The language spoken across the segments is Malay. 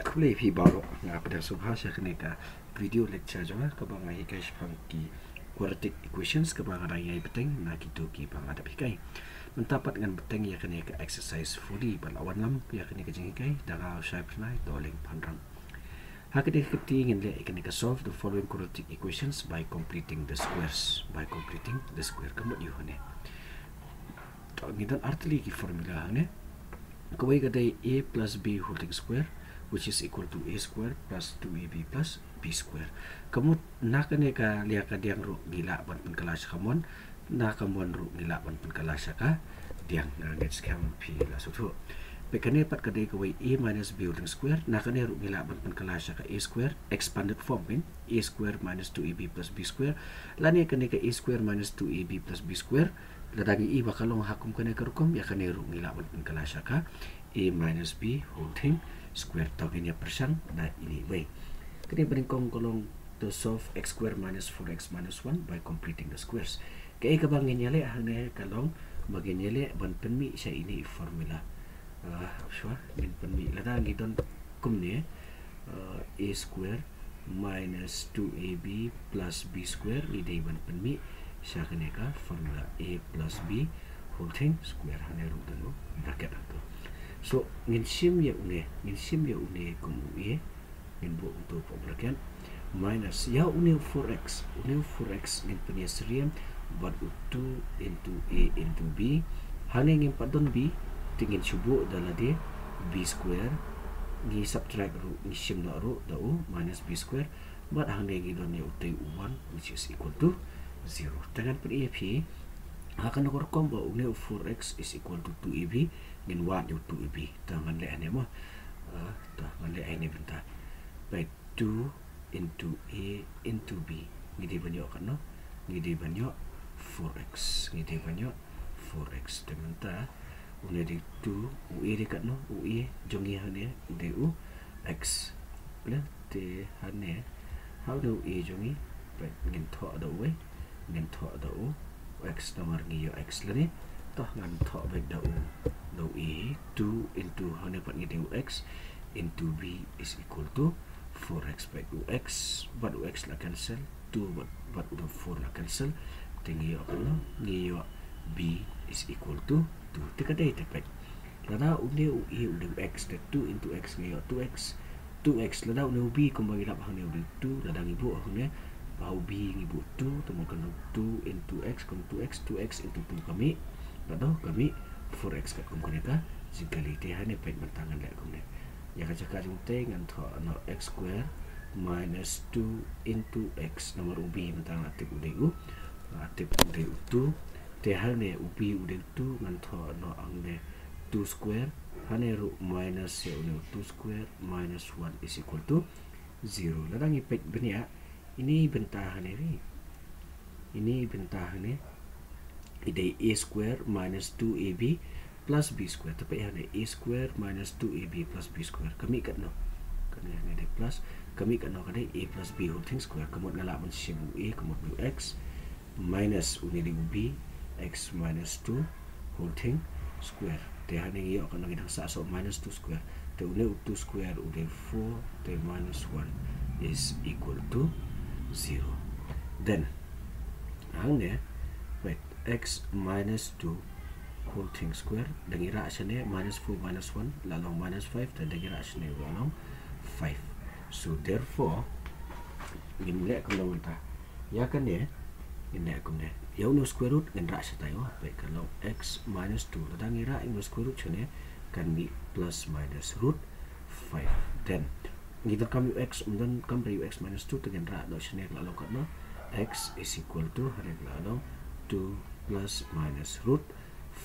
kulay pi baro nga pada subhasya kene ka video lecture jo ka ba ngai ka shpang ki quadratic equations ka ba ngai ai beteng na ki to ki ba ada kai. Mentapat ngan beteng ya kene ka exercise fully. Awan lam ya kene ka jingi kai dara shape nai doling pandrang Hakade kiti ingin le ikan ika solve the following quadratic equations by completing the squares by completing the square kamu di hone. Tak ngidan arti ki formula hane. Kawai kadai a plus b holding square which is equal to a square plus 2ab plus b square. Kamu nak ne ka liya ka diang ru gila ban pen kelas kamon na kamuan ru gila ban pen kelas ka? Diang na net scam pi la su tu. Pekane pat kadai ka way a minus b whole square na kane ru gila ban pen kelas ka? A square expanded form pin a square minus 2ab plus b square. Lani kane ka a square minus 2ab plus b square ladagi i bakalong hakum kane ka rukum? Ya kane ru gila ban pen kelas ka? A minus b whole thing square tau ini persen na ini way. Kini beringkong kolong to solve x square minus 4x minus 1 by completing the squares. Kaya ka bang ngenyale hangnya kalong bagi nyale ban penmi sa ini formula. Ah, uh. Min penmi lada ngidon kum ni uh, a square minus 2ab plus b square ni day ban penmi sa kene ka formula a plus b whole thing square hane ru dano bracket ato. So, ngin sim ya une, ngin sim ya une kum uye, ngin bu untuk pemberian minus ya une 4x, une 4x ngin punya seriam buat u2 into a into b, hanya ngin padon b, tingin subu dalam dia b square, ngi subtract ru ngi sim na ru da u minus b square, buat hanya ngin don ya utai u1 which is equal to 0. Dengan per EAP, akan nak rekam bahawa une 4x is equal to 2ab, min wat yu tu ibi ta ngan le ane mo ta ngan le ane benta by 2 into a into b. Ni di banyo kan no? Ni di banyo 4x ni di banyo 4x te menta une di 2 u e di kan no? U e jongi hane de u x. Le te hane how do e jongi. By ngin tho da u ngin tho da u x. Nomor ngi yo x. Le ni toh ngan tho by da u A 2 into how dapat kita UX into B is equal to 4x by UX but UX lah cancel? 2 but but udah 4 lah cancel? Tinggi yo kan ni yo B is equal to 2 tika dai tepat lada unde u e unde x the 2 into x ni yo 2x 2x lada unde b kembali dapat hang ni 2 lada ibu aku ni bau b ibu 2 temukan 2 into x kon 2x 2x into 2 kami lada kami 4x kat kum kene ka sekali te hane pek mentangan lek kum ne ya ka cakap jung te ngan tho no x square minus 2 into x nomor ubi mentang atip ude u atip ude u 2 te hane ubi ude 2 ngan tho no ang ne 2 square. Hane ru minus ya ude 2 square minus 1 is equal to 0 ladang ipek benia ini bentahan ini ini bentahan ini यदि A square minus two A plus B square तपाईँ यहाँ A square minus two A B plus B square कमी कट्नु प्लस कमी कट्नु कने A plus B हो thing square कमोट गला अपन ए कमोट बी एक्स माइनस उनीले बी एक्स माइनस टू हो थिङ स्क्वायर त्यहाँ नै यो अकन लगेन सासो माइनस टू स्क्वायर त्यो उनीले टू स्क्वायर उनीले फोर त्यो minus one is equal to zero then हाङ्ने x minus 2 whole thing square dan ira asane minus 4 minus 1 lalong minus 5 dan dan ira asane lalong 5 so therefore gimle ko lawan ta ya kan ya ini aku ne ya uno square root dan ra sa tayo baik kalau x minus 2 dan ira uno square root chane kan be plus minus root 5 then kita kami x dan kami x minus 2 dengan ra do chane lalong kan no x is equal to hari lalong 2 plus minus root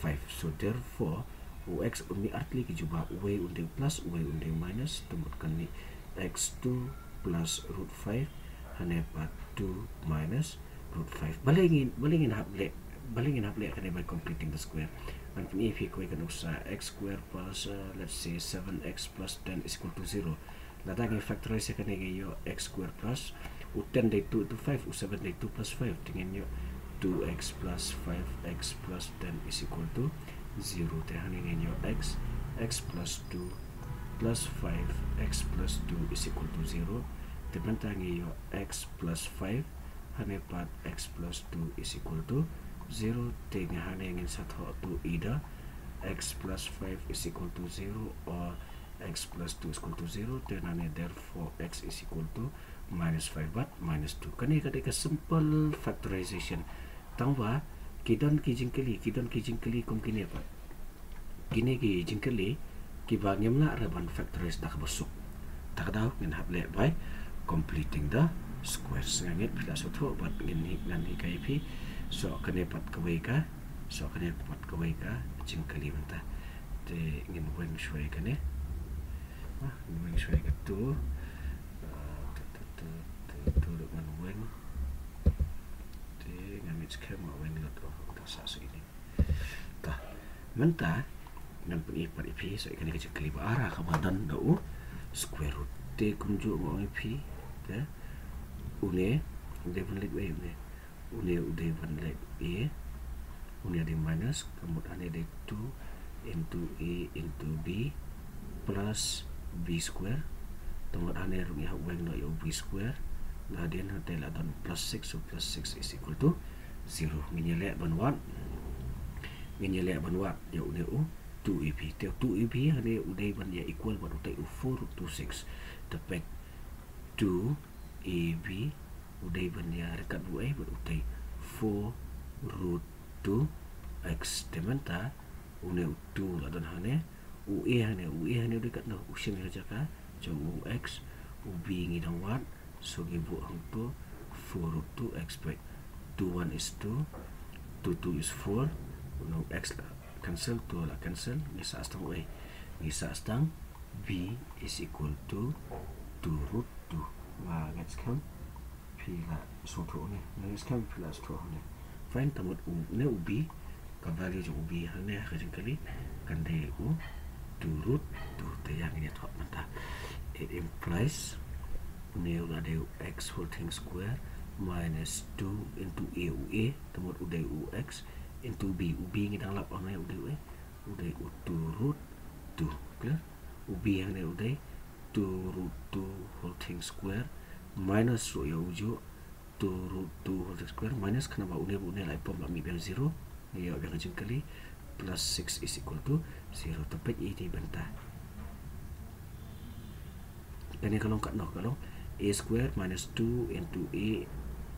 5 so therefore ux umi artli ki juba y unding plus y unding minus temutkan ni x2 plus root 5 hanya pa 2 minus root 5 balingin balingin haple balingin haple kan by completing the square. And if you kan usa x square plus uh, let's say 7x plus 10 is equal to 0 latang factorize kan yo x square plus u 10 day 2 to 5 u 7 day 2 plus 5 tingin yo 2x plus 5x plus 10 is equal to 0 Tehan ingin your x x plus 2 plus 5 x plus 2 is equal to 0 teman yo x plus 5 hane pat x plus 2 is equal to 0 ting hane ngin satu tu ida x plus 5 is equal to 0 or x plus 2 is equal to 0 then hane therefore x is equal to minus 5 but minus 2 kani ketika simple factorization tangwa kidan kijing kali kidan kijing kali kum kini apa kini kijing kali ki bagyam la raban factories dak busuk tak daw ngin hable by completing the squares ngit pila so tho bat ngin hi nan hi kai pi so kane pat kawai ka so kane pat kawai ka jing kali manta te ngin weng shwai kane ha weng shwai ka tu tu tu tu tu tu tu ngan weng te it's kema weng lot oh ta sa ini ta manta nan pergi pada IP so ikan kali arah ke badan do square root t kunjuk ngau IP te une une pun lek we une une ude pun lek e une di minus kemudian ada 2 into a into b plus b square. Tunggu ane rungi hak weng no b square. Nah dia nanti lah dan plus 6 so plus 6 is equal to 0 nginyelek ban 1 nginyelek ban 1 ya une u 2 EP. Teo 2 EP hane uday ban ya equal ban uday u 4 root 2 6. Tepek 2 AB uday ban ya rekat bu ay ban uday 4 root 2 x. Tementa une u 2 la dan hane u e hane u e hane uday kat no u sing raja ka jom u x u b ngi dang 1 so gi bu hang tu 4 root 2 x. By 2 1 is 2 2 2 is 4 no x lah. Cancel tu lah cancel. Ni sa astang a ni sa astang b is equal to 2 root 2 và let's come p là số thủ này let's come p là số thủ này find tầm một u. Nếu u b value cho u b. Này cái cái này cần để u 2 root 2 thì yang ini thuộc mình ta it implies là đều x whole thing square minus 2 into a u a tầm một u u x into b ubi ngi dang lap on ai ude we ude utu root 2 clear? Ubi yang ne ude 2 root 2 whole thing square minus ro ya ujo 2 root 2 whole thing square minus kana ba une une lai pom mi bel 0 ni ya bel jing kali. Plus 6 is equal to 0 tepat i di bantah Kani kalau kat nok kalau a square minus 2 into a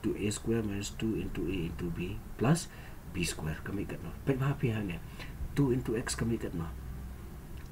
to a square minus 2 into a into b plus b square. Kami kat no pet happy hanya 2 into x kami kat no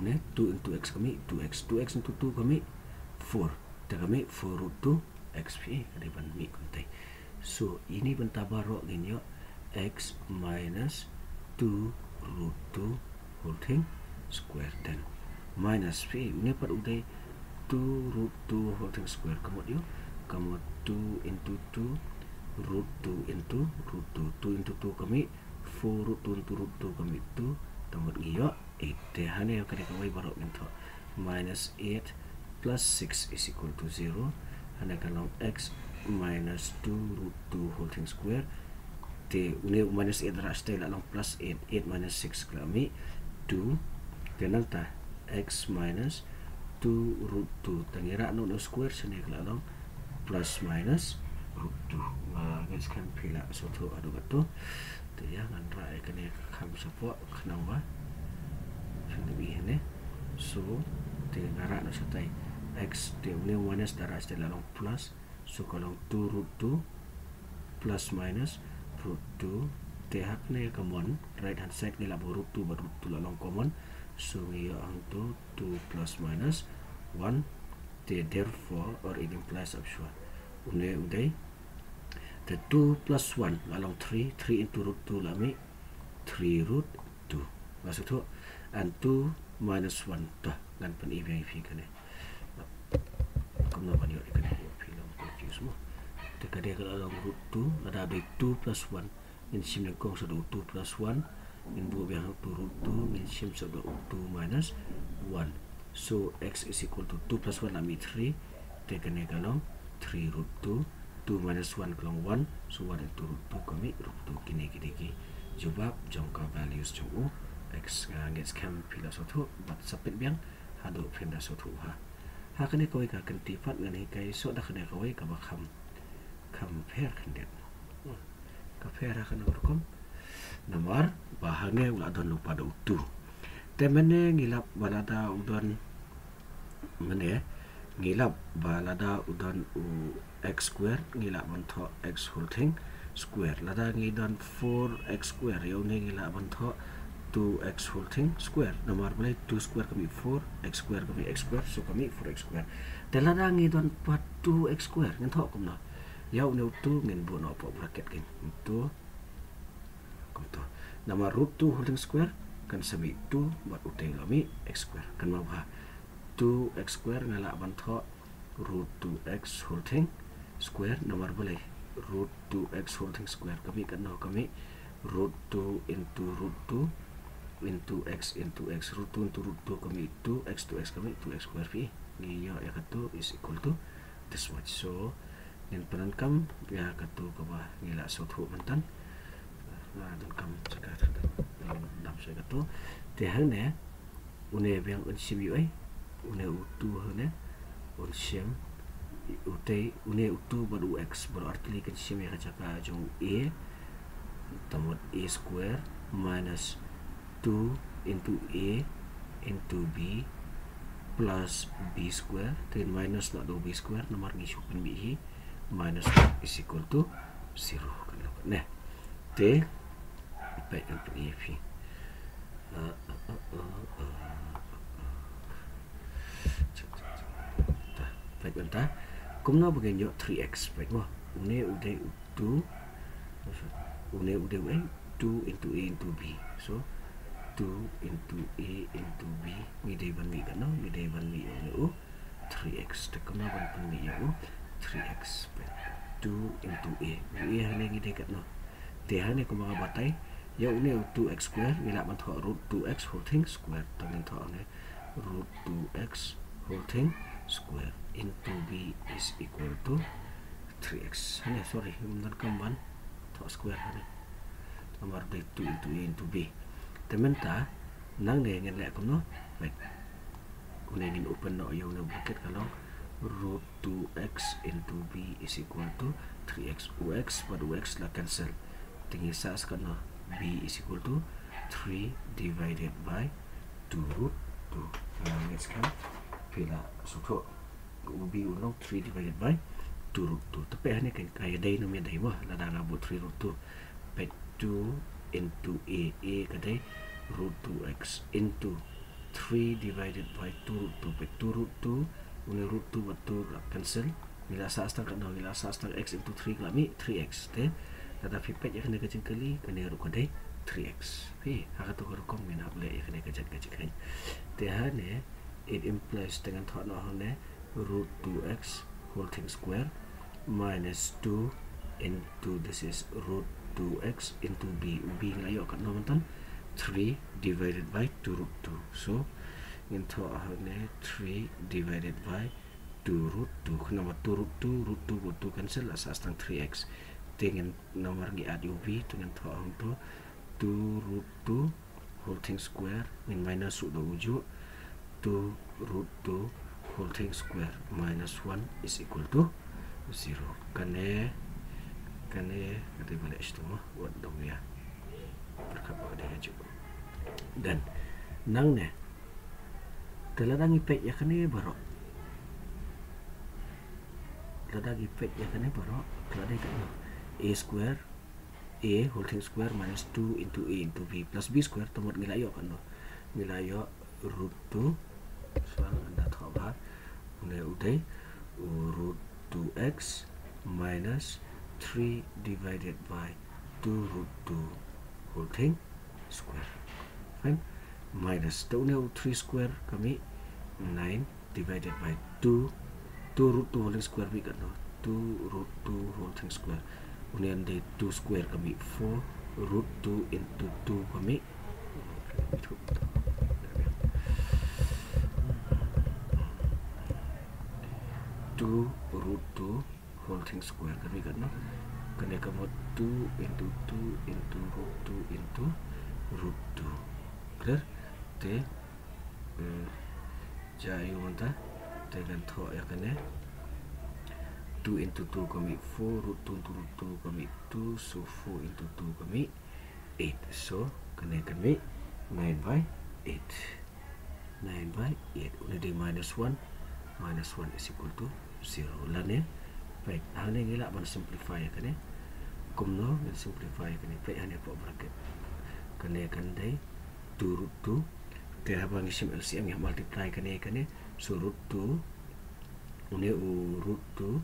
ne 2 into x kami 2x 2x into 2 kami 4 dan kami 4 root 2 x ada ban mi kuntai so ini bentar baru gini yo x minus 2 root 2 whole thing square. Dan minus p ini pada udai 2 root 2 whole thing square kemudian kamu 2 into 2 root 2 into root 2 2 into 2 kami 4 root 2 into root 2 kami 2 tambah iyo 8 deh hanya yang kena kawai baru minta minus 8 plus 6 is equal to 0 hanya kalau x minus 2 root 2 whole thing square. Te une minus 8 darah stay lalang plus 8 8 minus 6 kami 2 dan nanti x minus 2 root 2 tangira no no square sini lalang plus minus root 2 guys kan pila soto adu gatu tu ya ngan rai kene kam sapo kena wa kena bi ne so te ngara no satai. X te uni minus darah ste lalong plus. So kalau 2 root 2 plus minus root 2 te hak ne common. Right hand side ni labo root 2 root 2 lalong common. So ngiyo ang to 2 plus minus 1 te therefore or it implies of une udai the 2 plus 1 along 3 3 into root 2 lami. 3 root 2 maksud tu and 2 minus 1 dah dan pen yang fi kan kamu nak ni kan fi long confuse mo te kade kalau along root 2 ada be 2 plus 1 in sim kong so 2 plus 1 in bu yang 2 root 2 in sim so 2 minus 1 so x is equal to 2 plus 1 lami 3 te kane kalau 3 root 2 2 minus 1 kelong 1 so 1 itu root 2 kami root 2 kini kini kini. Jawab jangka values jauh. X ngangit scam pila satu but sapit biang hadu penda so thu ha. Ha kene koi ka kan tifat ngani kai so da kene koi ka ba kham kham pher kan det ka pher ha kana berkom. Nomor bahange ula don lupa do tu temene ngilap balada udon mene ngilap balada udon u x square ngilap bonto x whole thing. Square lada ngidon 4x square yo ngilap bonto 2x whole thing square nomor boleh 2 square kami 4 x square kami x square so kami 4x square dan lada ngi don 2x square ngan thok kumna yau ne tu ngan bu no po bracket kin tu kum tu nomor root 2 whole thing square kan sami 2 buat uteng kami x square kan mau ha 2x square ngala ban thok root 2x whole thing square nomor boleh root 2x whole thing square kami kan no kami root 2 into root 2 into x into x root 2 into root 2 kami 2 x to x kami 2 x square p ni ya ya katu is equal to this much so nin panan kam ya katu ka ba ni la so thu mantan na dan kam chaka ta dam sa katu te han ne une biang un sim yu ai une u tu ha ne un sim u te une u tu ba u x berarti kan sim ya chaka jong a. Tamot a square minus 2 into A into B plus B square. Then minus nak do B square nomor ni syupen B hi minus is equal to 0 kan lo nah T baik untuk E P baik bentar kum na bagian yo 3x baik mo une ude 2 une ude 2 into A into B so 2 into A into B mi day ban mi kano mi day ban mi o 3x te kano ban pan mi o 3x 2 into A mi A hane ngi day kano te hane ko mga batay ya une 2x square mi la ban tho root 2x whole thing square tho ne root 2x whole thing square into B is equal to 3x hane sorry mun kan ban tho square hane nomor 2 into A into B. Temen ta nang ne ngin lek kono baik. Kune ngin open no yo no bracket kalau root 2x into b is equal to 3x ux pada ux lah cancel. Tinggi sa sekarang b is equal to 3 divided by 2 root 2 nah let's kan? Pila suto ubi uno 3 divided by 2 root 2 tapi hanya kan kaya day no mi day mo lada ngabut 3 root 2 pet 2 into a. A kadai root 2x into 3 divided by 2 root 2 by 2 root 2 uni root 2 betul cancel. Bila sa astang kan bila sa astang x into 3 kelami 3x te kata pipet ya kena kecil kali kena root kadai 3x pi haka tu ko kom mina boleh ya kena kecil kecil kan te hane it implies dengan thought no hane root 2x whole thing square minus 2 into this is root 2x into b. b ngayo kat no mantan 3 divided by 2 root 2 so into ahne 3 divided by 2 root 2 kena 2 root 2 root 2 root 2 cancel asas tang 3x dengan nomor ni add uv dengan to ahne 2 root 2 whole thing square min minus 2 uju. 2 root 2 whole thing square minus 1 is equal to 0 kene kene kata balik mah buat dong ya. Berkapa dia cuba dan nang ne teladang ipek ya kene baru teladang ipek ya kene baru teladang itu a square a whole thing square minus 2 into a into b plus b square tempat nilai yo kan nilai yo root 2 soal anda tahu bah nilai udah root 2x minus 3 divided by 2 root 2 whole thing square fine minus the only 3 square kami 9 divided by 2 2 root 2 whole square we got 2 root 2 whole thing square only and the 2 square kami 4 root 2 into 2 kami 2 root 2 whole thing square kami kan no? Kena kamu 2 into 2 into root 2 into root 2 clear t uh, jai wanta tegan tho ya kane 2 into 2 kami 4 root 2 into root 2 kami 2 so 4 into 2 kami 8 so kena kami 9 by 8 9 by 8 una di minus 1 minus 1 is equal to 0 lan ya baik hanya ngila mana simplify ya kane kumno ngila simplify ya kane baik hanya pok bracket. Kena kan day 2 root 2 Tiada apa ngisim LCM yang multiply kene kene so root 2 une u root 2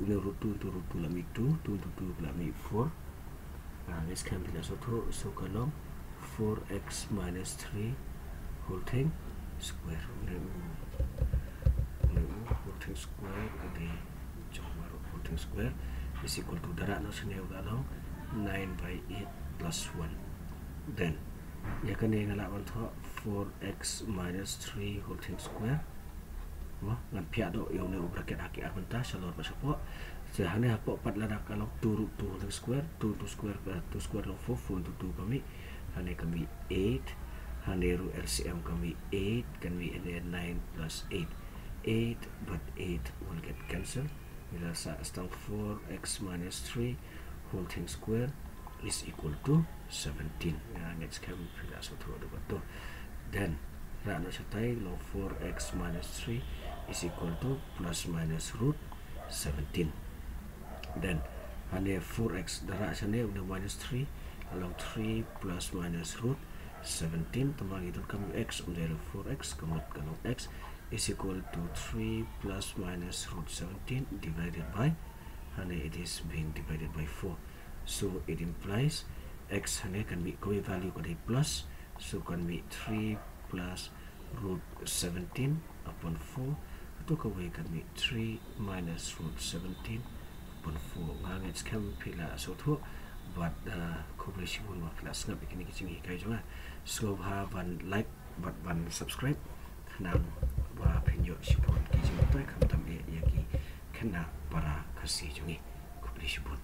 une root 2 into root 2 lami 2 2 into 2 lami 4 nah be so to so kalau 4x minus 3 whole thing square une u une u whole thing square jadi cuma whole thing square is equal to darat no sini udah 9 by 8 plus 1 then ya kan yang ngalaman tu 4x minus 3 whole thing square. Wah ngan pihak do yang ni bracket aki ar mentah salor pas apa sehane apa pat lada kalau 2 root 2 whole square 2 to square ke 2 square lo 4 4 to 2 kami hane kami 8 hane ru LCM kami 8 kami ini 9 plus 8 8 but 8 will get cancelled. Bila sa stang 4x minus 3 whole thing square is equal to 17 ya next ada betul then rana satai lo 4x minus 3 is equal to plus minus root 17 then hanya 4x darah sana udah minus 3 along 3 plus minus root 17 tembang itu kamu x udah 4x kemudian kalau x is equal to 3 plus minus root 17 divided by hanya it is being divided by 4 so it implies x hanya can be kau value kau plus so can be 3 plus root 17 upon 4 took away kan mi 3 minus root 17 upon 4 ngangit skam pila so tu but uh, kobrisi pun ma pila sngap ikini kicing hikai junga so ha ban like but ban subscribe. Nang wa penyo sipon kicing tu kam tam ye yaki kena para kasih jungi kobrisi pun